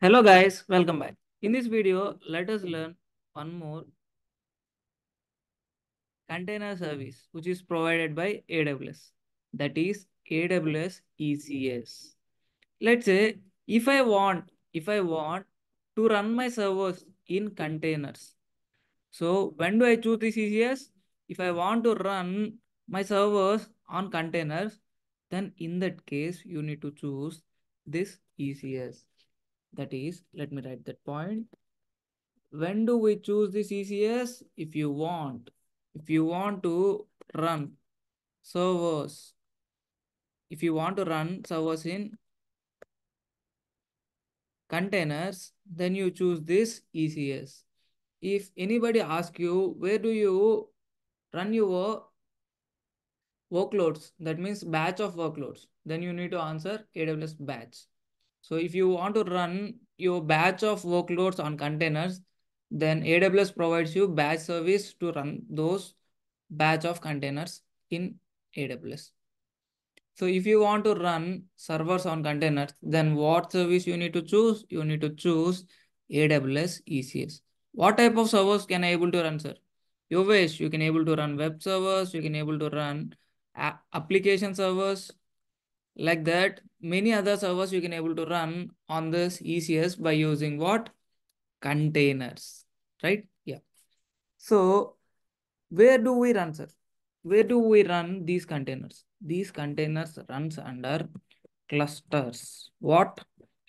Hello guys, welcome back. In this video, let us learn one more container service which is provided by AWS. That is AWS ECS. Let's say if I want, if I want to run my servers in containers. So when do I choose this ECS? If I want to run my servers on containers, then in that case, you need to choose this ECS. That is, let me write that point. When do we choose this ECS? If you want, if you want to run servers, if you want to run servers in containers, then you choose this ECS. If anybody asks you, where do you run your workloads, that means batch of workloads, then you need to answer AWS batch. So if you want to run your batch of workloads on containers, then AWS provides you batch service to run those batch of containers in AWS. So if you want to run servers on containers, then what service you need to choose? You need to choose AWS ECS. What type of servers can I able to run, sir? You wish you can able to run web servers, you can able to run application servers, like that. Many other servers you can able to run on this ECS by using what? Containers, right? Yeah. So where do we run, sir? Where do we run these containers? These containers runs under clusters. What?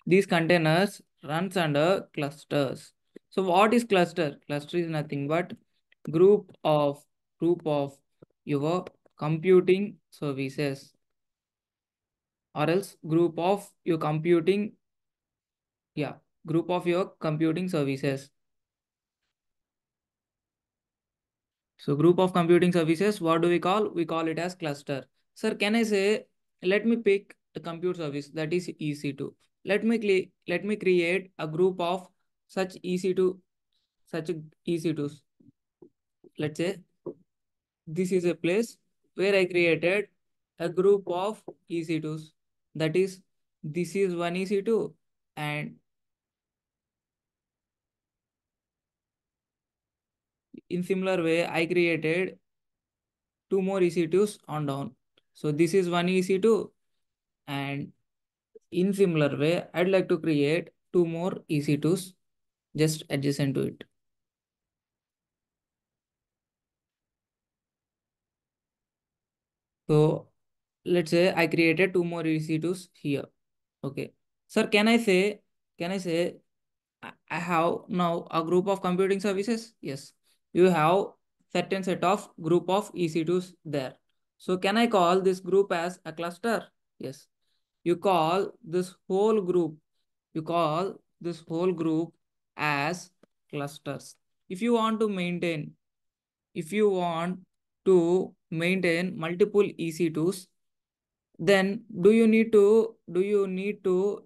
These containers runs under clusters. So what is cluster? Cluster is nothing but group of group of your computing services or else group of your computing yeah group of your computing services. So group of computing services what do we call? We call it as cluster. Sir can i say let me pick a compute service that is ec2 let me let me create a group of such ec2 such ec2s let's say this is a place where i created a group of ec2s that is this is one EC2 and in similar way I created two more EC2s on down. So this is one EC2 and in similar way I'd like to create two more EC2s just adjacent to it. So let's say I created two more EC2s here. Okay. Sir, can I say, can I say I have now a group of computing services? Yes. You have certain set of group of EC2s there. So can I call this group as a cluster? Yes. You call this whole group, you call this whole group as clusters. If you want to maintain, if you want to maintain multiple EC2s, then do you need to do you need to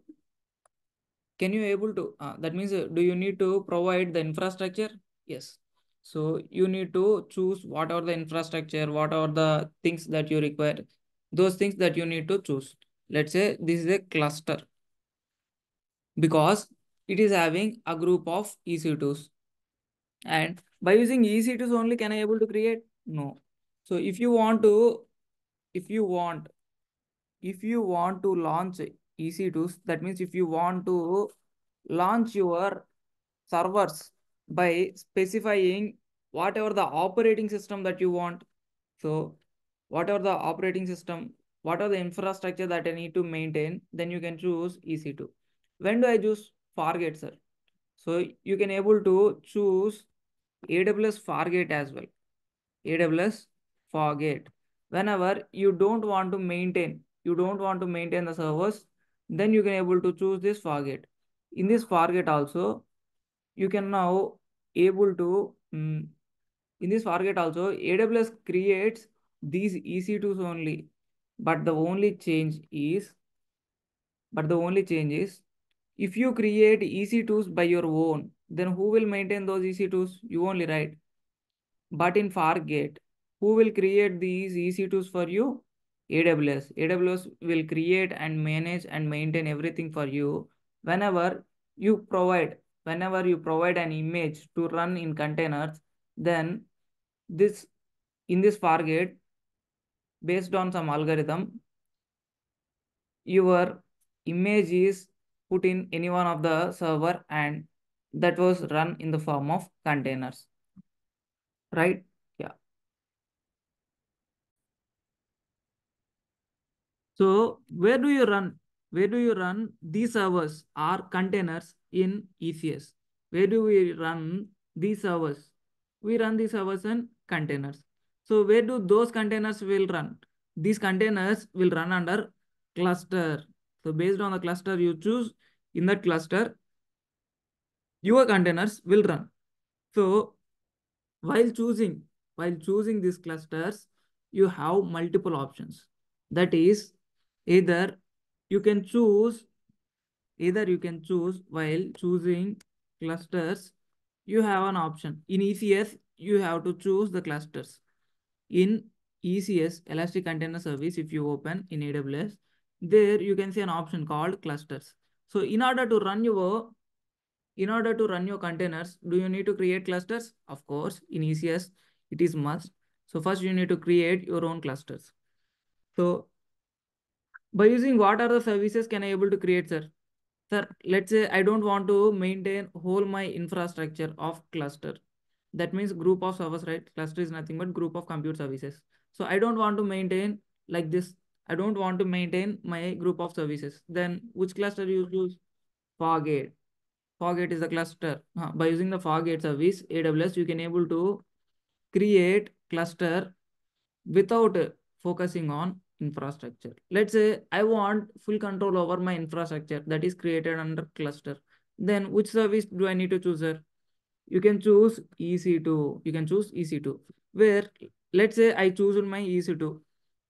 can you able to uh, that means uh, do you need to provide the infrastructure? Yes. So you need to choose what are the infrastructure what are the things that you require. Those things that you need to choose. Let's say this is a cluster. Because it is having a group of ec2s and by using ec2s only can i able to create? No so if you want to if you want if you want to launch EC2s, that means if you want to launch your servers by specifying whatever the operating system that you want. So whatever the operating system, what are the infrastructure that I need to maintain, then you can choose EC2. When do I choose Fargate, sir? So you can able to choose AWS Fargate as well. AWS Fargate. Whenever you don't want to maintain you don't want to maintain the servers, then you can able to choose this Fargate. In this Fargate also, you can now able to, um, in this Fargate also, AWS creates these EC2s only. But the only change is, but the only change is, if you create EC2s by your own, then who will maintain those EC2s? You only, right? But in Fargate, who will create these EC2s for you? AWS. AWS will create and manage and maintain everything for you. Whenever you provide, whenever you provide an image to run in containers, then this in this Fargate, based on some algorithm, your image is put in any one of the server and that was run in the form of containers right yeah so where do you run where do you run these servers are containers in ecs where do we run these servers we run these servers in containers. So where do those containers will run? These containers will run under cluster. So based on the cluster you choose in that cluster your containers will run. So while choosing while choosing these clusters you have multiple options. That is either you can choose either you can choose while choosing clusters you have an option in ecs you have to choose the clusters in ecs elastic container service if you open in aws there you can see an option called clusters so in order to run your in order to run your containers, do you need to create clusters? Of course, in ECS, it is must. So first you need to create your own clusters. So by using what are the services can I able to create, sir? Sir, let's say I don't want to maintain whole my infrastructure of cluster. That means group of servers, right? Cluster is nothing but group of compute services. So I don't want to maintain like this. I don't want to maintain my group of services. Then which cluster you use? Fargate. Fargate is the cluster. Uh, by using the Fargate service, AWS, you can able to create cluster without focusing on infrastructure. Let's say I want full control over my infrastructure that is created under cluster. Then which service do I need to choose here? You can choose EC2. You can choose EC2 where let's say I choose my EC2.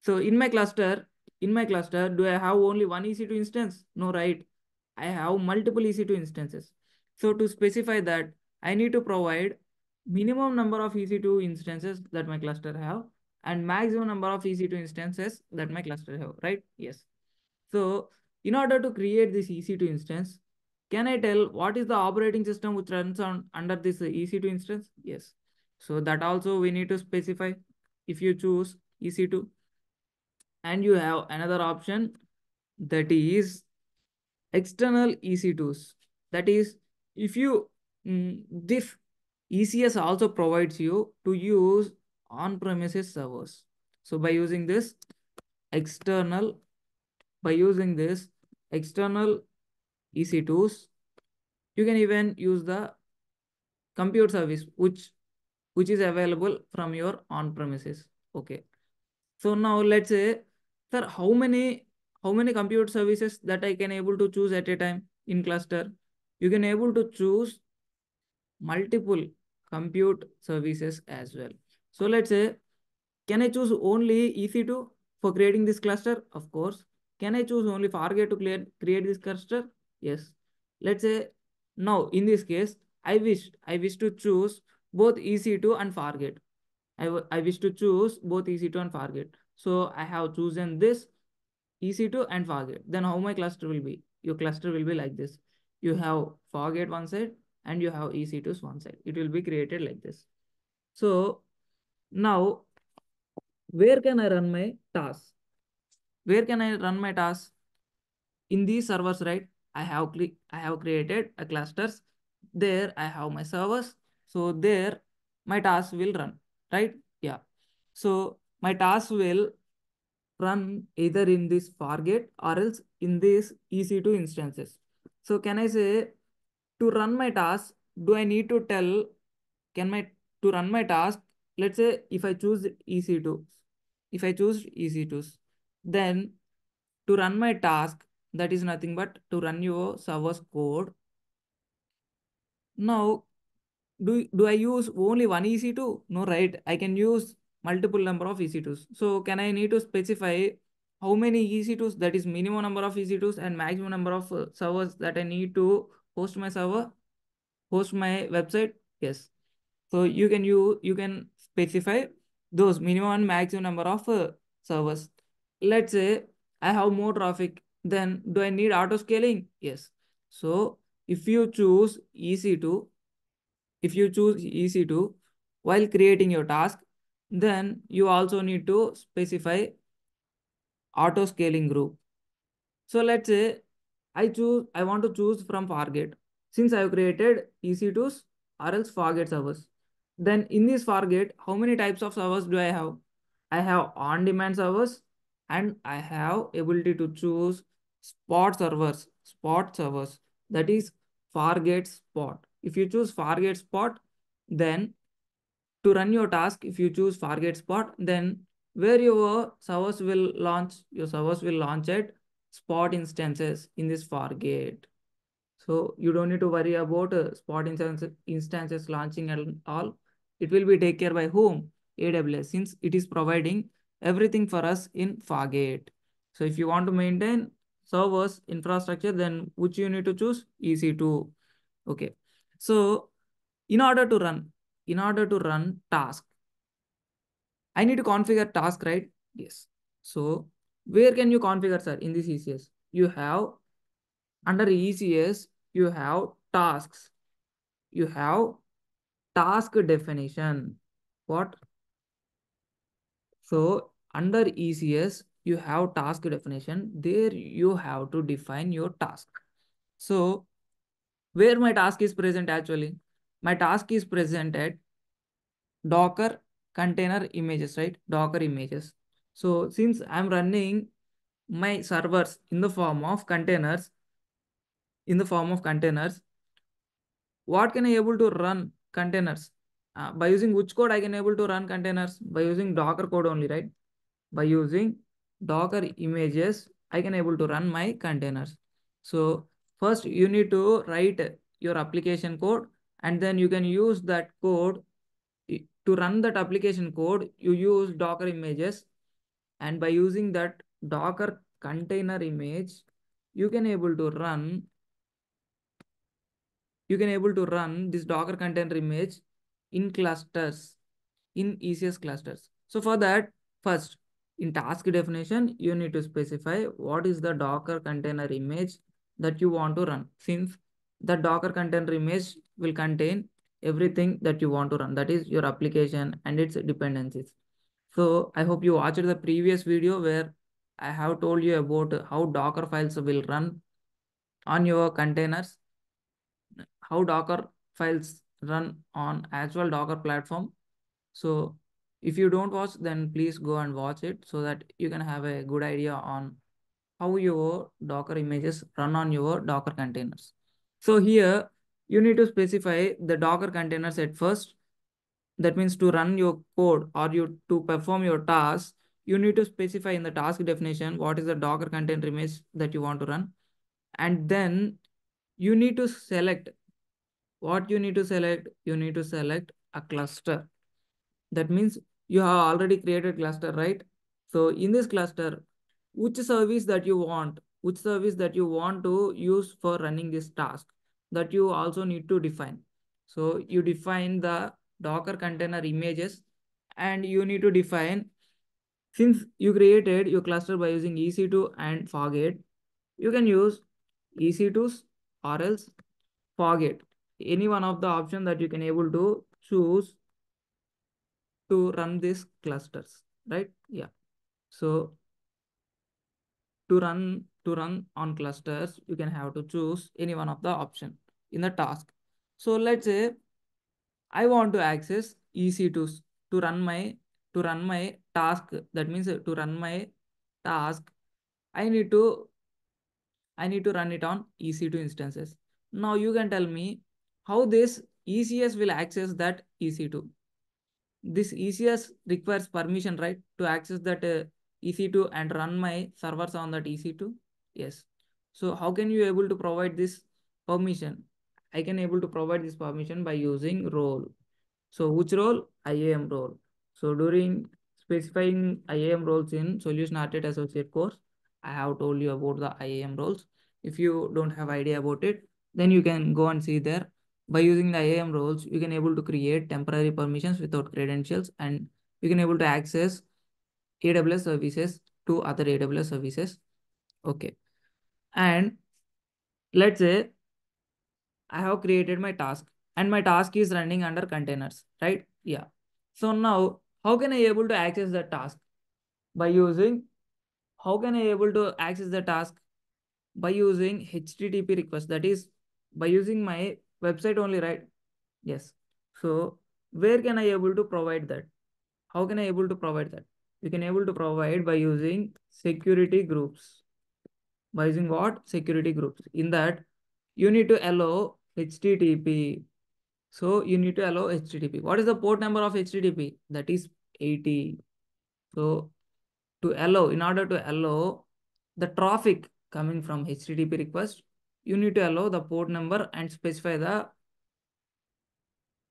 So in my cluster, in my cluster, do I have only one EC2 instance? No, right? I have multiple EC2 instances. So to specify that, I need to provide minimum number of EC2 instances that my cluster have and maximum number of EC2 instances that my cluster have, right? Yes. So in order to create this EC2 instance, can I tell what is the operating system which runs on under this EC2 instance? Yes. So that also we need to specify if you choose EC2 and you have another option that is external EC2s. That is if you mm, this ECS also provides you to use on-premises servers. So by using this external, by using this external EC2s, you can even use the compute service which which is available from your on-premises. Okay. So now let's say, sir, how many how many compute services that I can able to choose at a time in cluster? You can able to choose multiple compute services as well. So let's say, can I choose only EC2 for creating this cluster? Of course. Can I choose only Fargate to create, create this cluster? Yes. Let's say now in this case, I wish I wish to choose both EC2 and Fargate. I, I wish to choose both EC2 and Fargate. So I have chosen this EC2 and Fargate. Then how my cluster will be? Your cluster will be like this. You have Fargate one side and you have EC2's one side. It will be created like this. So now, where can I run my task? Where can I run my task? In these servers, right? I have I have created a clusters. There I have my servers. So there my task will run, right? Yeah. So my task will run either in this Fargate or else in this EC2 instances. So can I say to run my task, do I need to tell, can my, to run my task, let's say if I choose EC2, if I choose EC2s, then to run my task, that is nothing but to run your server's code. Now, do, do I use only one EC2? No, right? I can use multiple number of EC2s. So can I need to specify how many EC2s, that is minimum number of EC2s and maximum number of uh, servers that I need to host my server, host my website? Yes. So you can you you can specify those minimum and maximum number of uh, servers let's say I have more traffic, then do I need auto scaling? Yes. So if you choose EC2, if you choose EC2 while creating your task, then you also need to specify auto scaling group. So let's say I choose, I want to choose from Fargate. Since I have created EC2s or else Fargate servers. Then in this Fargate, how many types of servers do I have? I have on-demand servers and I have ability to choose spot servers, spot servers. That is Fargate spot. If you choose Fargate spot, then to run your task, if you choose Fargate spot, then where your servers will launch, your servers will launch at spot instances in this Fargate. So you don't need to worry about uh, spot instances, instances launching and all. It will be taken care by whom? AWS, since it is providing everything for us in Fargate. So if you want to maintain servers infrastructure, then which you need to choose? EC2. Okay. So in order to run, in order to run task, I need to configure task, right? Yes. So where can you configure, sir, in this ECS? You have under ECS, you have tasks. You have task definition. What? So under ECS, you have task definition. There you have to define your task. So where my task is present actually? My task is present at Docker container images, right? Docker images. So since I'm running my servers in the form of containers, in the form of containers, what can I able to run containers? Uh, by using which code I can able to run containers? By using Docker code only, right? By using Docker images, I can able to run my containers. So first you need to write your application code and then you can use that code to run that application code. You use Docker images and by using that Docker container image, you can able to run you can able to run this Docker container image in clusters, in ECS clusters. So for that, first, in task definition, you need to specify what is the Docker container image that you want to run. Since the Docker container image will contain everything that you want to run. That is your application and its dependencies. So I hope you watched the previous video where I have told you about how Docker files will run on your containers how Docker files run on actual Docker platform. So if you don't watch, then please go and watch it so that you can have a good idea on how your Docker images run on your Docker containers. So here you need to specify the Docker containers at first. That means to run your code or you to perform your task, you need to specify in the task definition what is the Docker container image that you want to run. And then you need to select what you need to select? You need to select a cluster. That means you have already created cluster, right? So in this cluster, which service that you want, which service that you want to use for running this task that you also need to define. So you define the Docker container images and you need to define, since you created your cluster by using EC2 and Fargate, you can use EC2s or else Fargate. any one of the option that you can able to choose to run these clusters, right? Yeah. So to run to run on clusters, you can have to choose any one of the option in the task. So let's say I want to access EC2s to run my to run my task. That means to run my task, I need to I need to run it on EC2 instances. Now you can tell me how this ECS will access that EC2. This ECS requires permission, right, to access that uh, EC2 and run my servers on that EC2? Yes. So how can you able to provide this permission? I can able to provide this permission by using role. So which role? IAM role. So during specifying IAM roles in Solution Architect Associate course, I have told you about the IAM roles. If you don't have idea about it, then you can go and see there. By using the IAM roles, you can able to create temporary permissions without credentials and you can able to access AWS services to other AWS services. Okay. And let's say I have created my task and my task is running under containers, right? Yeah. So now how can I able to access the task? By using, how can I able to access the task? By using HTTP request, that is by using my website only, right? Yes. So where can I able to provide that? How can I able to provide that? We can able to provide by using security groups. By using what? Security groups. In that, you need to allow HTTP. So you need to allow HTTP. What is the port number of HTTP? That is 80. So to allow, in order to allow the traffic coming from HTTP request, you need to allow the port number and specify the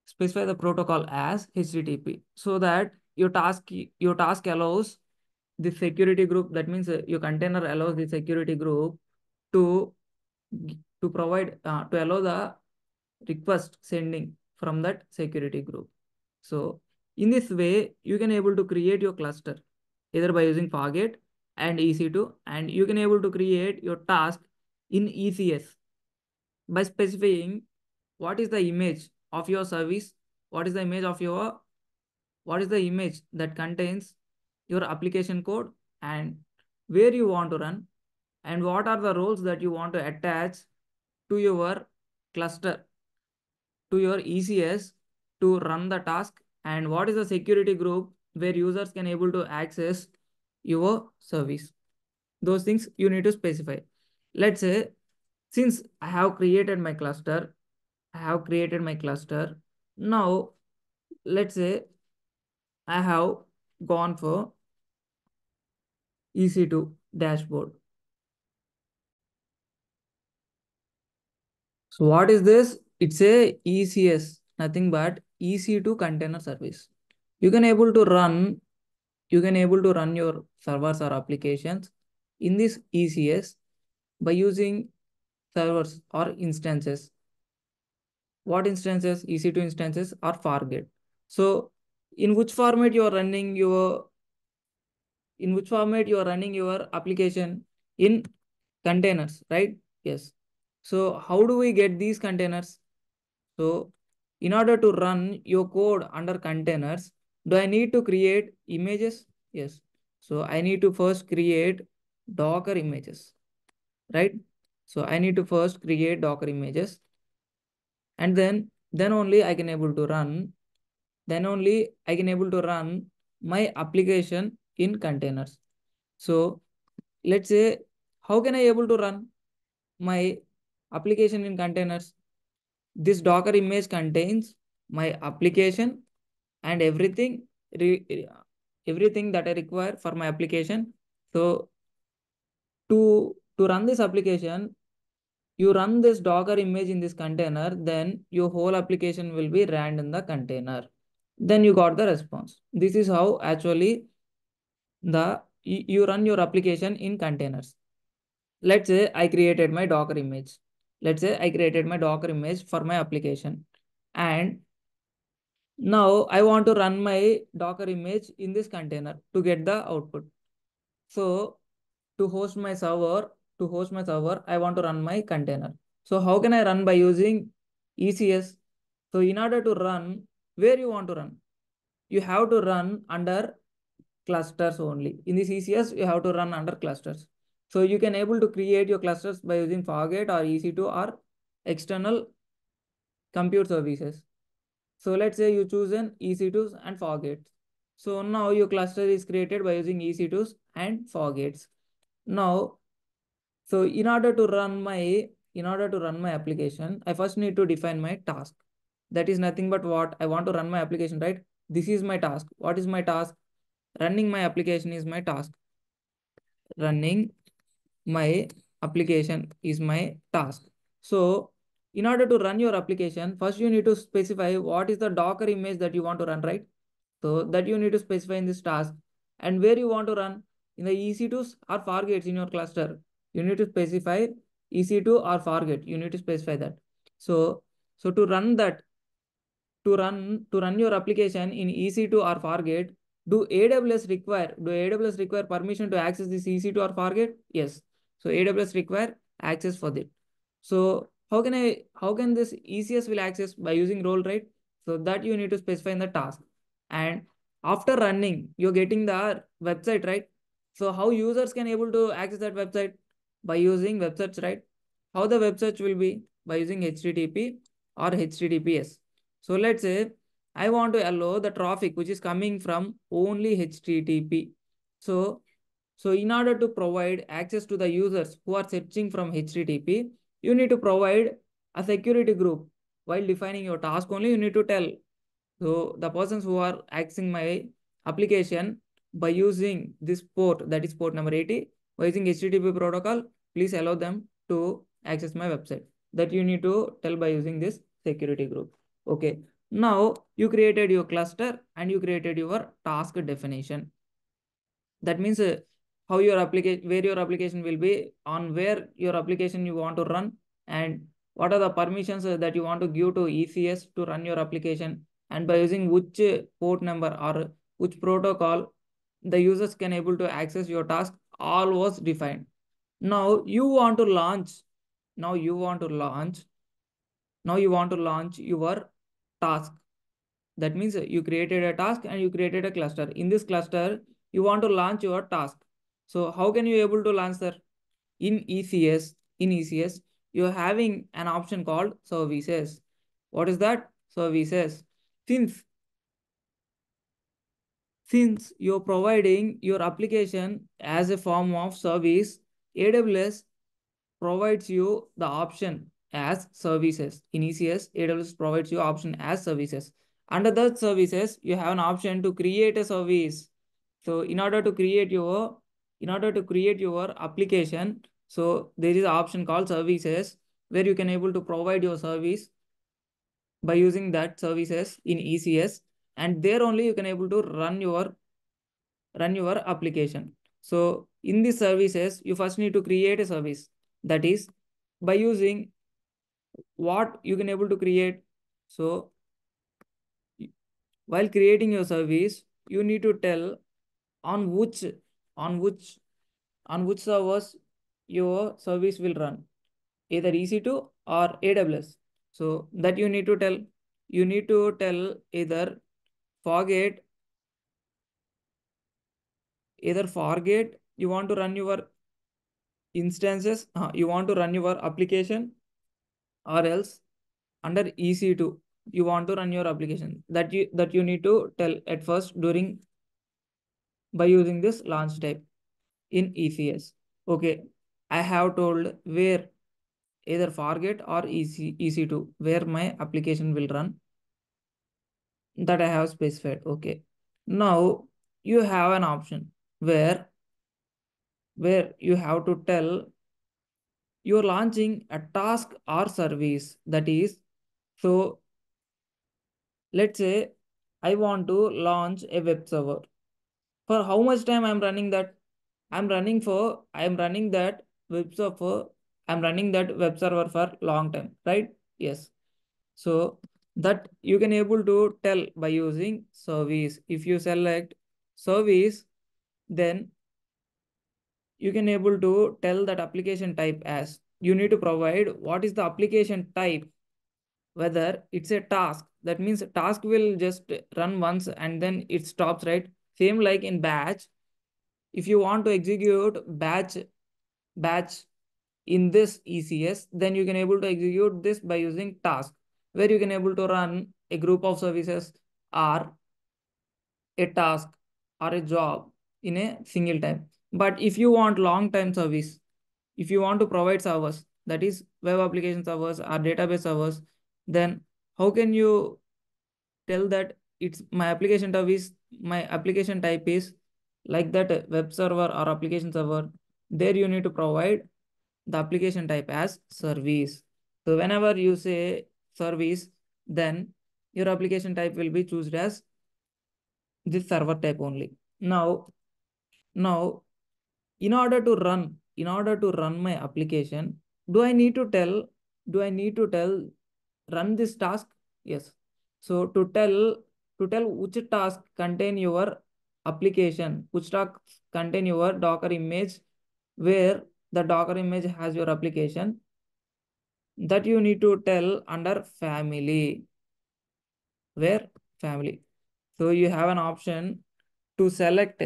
specify the protocol as HTTP so that your task your task allows the security group that means uh, your container allows the security group to to provide uh, to allow the request sending from that security group. So in this way you can able to create your cluster either by using fargate and ec2 and you can able to create your task in ecs by specifying what is the image of your service what is the image of your what is the image that contains your application code and where you want to run and what are the roles that you want to attach to your cluster to your ECS to run the task and what is the security group where users can able to access your service. Those things you need to specify. Let's say, since I have created my cluster, I have created my cluster. Now, let's say I have gone for EC2 dashboard. So what is this? It's a ECS, nothing but EC2 container service. You can able to run, you can able to run your servers or applications in this ECS by using servers or instances. What instances? EC2 instances or Fargate. So in which format you are running your in which format you are running your application in containers, right? Yes. So how do we get these containers? So in order to run your code under containers, do I need to create images? Yes. So I need to first create Docker images, right? So I need to first create Docker images and then, then only I can able to run, then only I can able to run my application in containers. So let's say, how can I able to run my application in containers? This Docker image contains my application and everything, everything that I require for my application. So to, to run this application, you run this Docker image in this container, then your whole application will be ran in the container. Then you got the response. This is how actually the you run your application in containers. Let's say I created my Docker image. Let's say I created my Docker image for my application. And now I want to run my Docker image in this container to get the output. So to host my server, to host my server, I want to run my container. So how can I run by using ECS? So in order to run, where you want to run? You have to run under clusters only. In this ECS, you have to run under clusters. So you can able to create your clusters by using Fargate or EC2 or external compute services. So let's say you choose an EC2s and Fargate. So now your cluster is created by using EC2s and Fargates. Now, so in order to run my in order to run my application, I first need to define my task. That is nothing but what I want to run my application, right? This is my task. What is my task? running my application is my task running my application is my task so in order to run your application first you need to specify what is the docker image that you want to run right so that you need to specify in this task and where you want to run in the ec2s or fargates in your cluster you need to specify ec2 or fargate you need to specify that so so to run that to run to run your application in ec2 or fargate do AWS require, do AWS require permission to access this EC2 or Fargate? Yes. So AWS require access for that. So how can I, how can this ECS will access by using role, right? So that you need to specify in the task. And after running, you're getting the website, right? So how users can able to access that website by using web search, right? How the web search will be by using HTTP or HTTPS. So let's say I want to allow the traffic which is coming from only HTTP. So, so in order to provide access to the users who are searching from HTTP, you need to provide a security group. While defining your task only, you need to tell so the persons who are accessing my application by using this port, that is port number 80, by using HTTP protocol, please allow them to access my website. That you need to tell by using this security group. Okay. Now you created your cluster and you created your task definition. That means uh, how your application, where your application will be, on where your application you want to run, and what are the permissions uh, that you want to give to ECS to run your application, and by using which uh, port number or which protocol the users can able to access your task all was defined. Now you want to launch, now you want to launch, now you want to launch your task. That means you created a task and you created a cluster. In this cluster, you want to launch your task. So how can you able to launch that? In ECS, in ECS, you're having an option called services. What is that? Services. Since since you're providing your application as a form of service, AWS provides you the option as services. In ECS, AWS provides you option as services. Under that services, you have an option to create a service. So in order to create your, in order to create your application, so there is option called services where you can able to provide your service by using that services in ECS and there only you can able to run your run your application. So in these services you first need to create a service. That is by using what you can able to create. So while creating your service you need to tell on which on which on which servers your service will run either ec2 or aws so that you need to tell you need to tell either Fargate either Fargate you want to run your instances uh, you want to run your application or else under ec2 you want to run your application. That you that you need to tell at first during by using this launch type in ecs okay i have told where either Fargate or EC, ec2 where my application will run that I have specified. Okay. Now you have an option where where you have to tell you're launching a task or service that is so let's say I want to launch a web server. For how much time I'm running that? I'm running for I'm running that web server. Uh, I'm running that web server for long time, right? Yes. So that you can able to tell by using service. If you select service, then you can able to tell that application type as you need to provide what is the application type, whether it's a task. That means task will just run once and then it stops, right? Same like in batch. If you want to execute batch, batch in this ECS, then you can able to execute this by using task where you can able to run a group of services or a task or a job in a single time. But if you want long time service, if you want to provide servers, that is web application servers or database servers, then how can you tell that it's my application type is my application type is like that web server or application server. There you need to provide the application type as service. So whenever you say service, then your application type will be chosen as this server type only. Now, now, in order to run, in order to run my application, do I need to tell, do I need to tell run this task? Yes. So to tell, to tell which task contain your application which task contain your docker image where the docker image has your application that you need to tell under family where family. So you have an option to select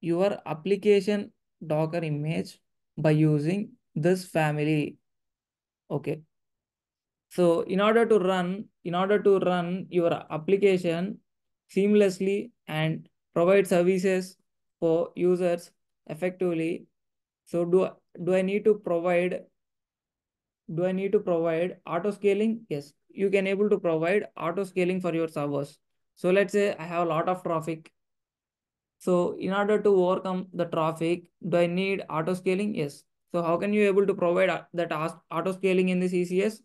your application docker image by using this family okay so in order to run in order to run your application seamlessly and provide services for users effectively so do do i need to provide do i need to provide auto scaling yes you can able to provide auto scaling for your servers so let's say i have a lot of traffic so in order to overcome the traffic, do I need auto scaling? Yes. So how can you able to provide uh, that auto scaling in this ECS?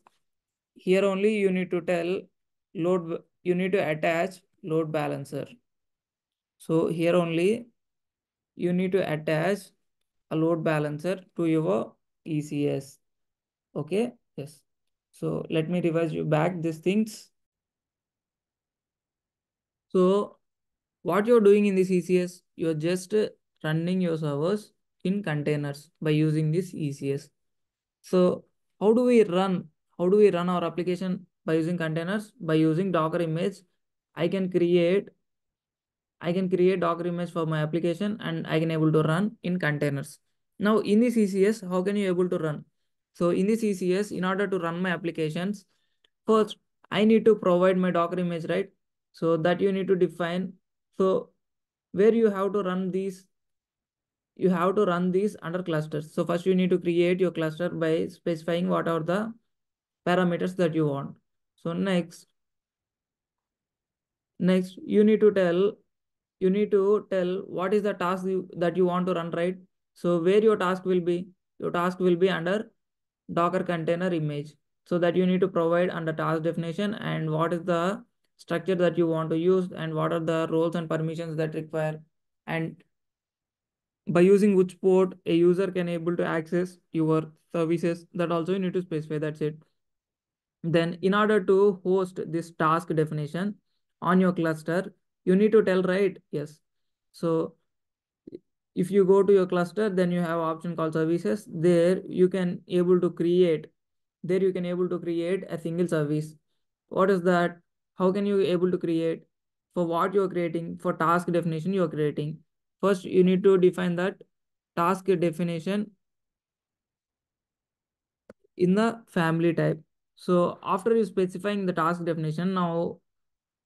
Here only you need to tell load, you need to attach load balancer. So here only you need to attach a load balancer to your ECS. Okay. Yes. So let me revise you back these things. So what you're doing in this ECS, you're just running your servers in containers by using this ECS. So how do we run? How do we run our application by using containers? By using Docker image, I can create I can create Docker image for my application and I can able to run in containers. Now in this ECS, how can you able to run? So in this ECS, in order to run my applications, first I need to provide my Docker image, right? So that you need to define so where you have to run these, you have to run these under clusters. So first you need to create your cluster by specifying what are the parameters that you want. So next, next you need to tell, you need to tell what is the task you, that you want to run, right? So where your task will be, your task will be under Docker container image. So that you need to provide under task definition and what is the structure that you want to use and what are the roles and permissions that require and by using which port a user can able to access your services that also you need to specify that's it then in order to host this task definition on your cluster you need to tell right? Yes. So if you go to your cluster then you have option called services. There you can able to create there you can able to create a single service. What is that? How can you able to create? For what you're creating for task definition you're creating. First you need to define that task definition in the family type so after you specifying the task definition now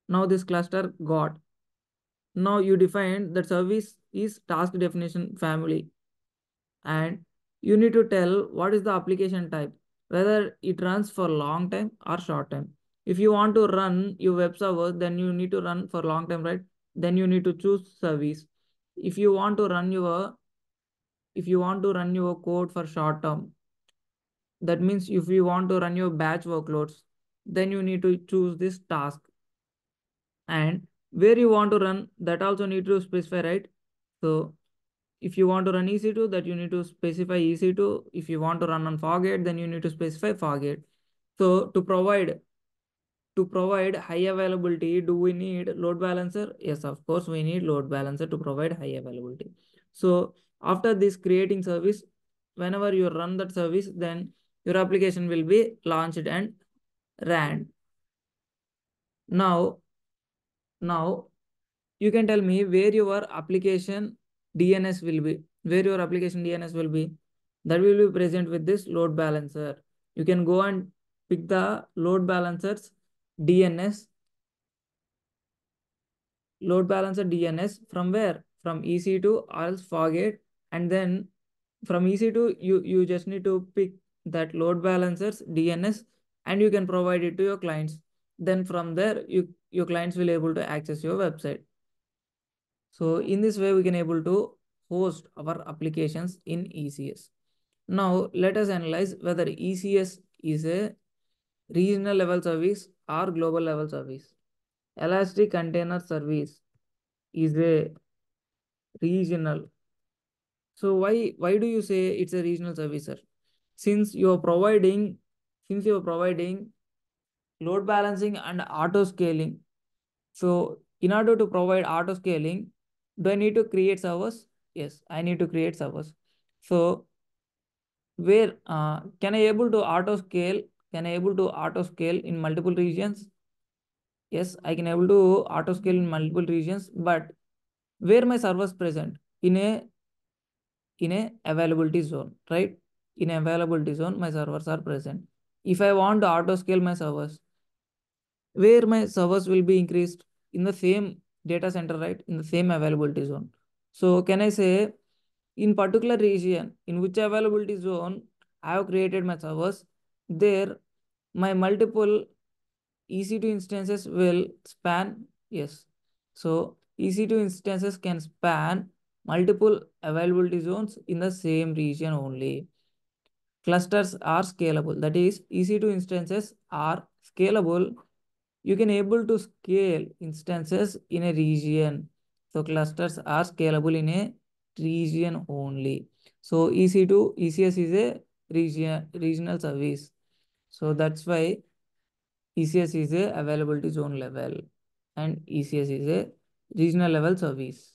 now this cluster got now you define that service is task definition family and you need to tell what is the application type whether it runs for long time or short time if you want to run your web server, then you need to run for long time, right? Then you need to choose service. If you want to run your, if you want to run your code for short term, that means if you want to run your batch workloads, then you need to choose this task. And where you want to run, that also need to specify, right? So if you want to run EC2, that you need to specify EC2. If you want to run on Fargate, then you need to specify Fargate. So to provide to provide high availability, do we need load balancer? Yes, of course, we need load balancer to provide high availability. So after this creating service, whenever you run that service, then your application will be launched and ran. Now, now you can tell me where your application DNS will be, where your application DNS will be. That will be present with this load balancer. You can go and pick the load balancers DNS, load balancer DNS from where? From EC2 or else Fargate. And then from EC2, you, you just need to pick that load balancers DNS and you can provide it to your clients. Then from there, you your clients will able to access your website. So in this way, we can able to host our applications in ECS. Now let us analyze whether ECS is a regional level service or global level service. Elastic Container Service is a regional. So why why do you say it's a regional service, sir? Since you are providing since you are providing load balancing and auto scaling, so in order to provide auto scaling, do I need to create servers? Yes, I need to create servers. So where uh, can I able to auto scale? Can I able to auto scale in multiple regions? Yes, I can able to auto scale in multiple regions, but where my servers present in a in a availability zone, right? In availability zone, my servers are present. If I want to auto scale my servers, where my servers will be increased in the same data center, right? In the same availability zone. So can I say in particular region, in which availability zone I have created my servers, there my multiple EC2 instances will span, yes. So EC2 instances can span multiple availability zones in the same region only. Clusters are scalable. That is, EC2 instances are scalable. You can able to scale instances in a region. So clusters are scalable in a region only. So EC2, ECS is a region, regional service. So that's why ECS is a availability zone level and ECS is a regional level service.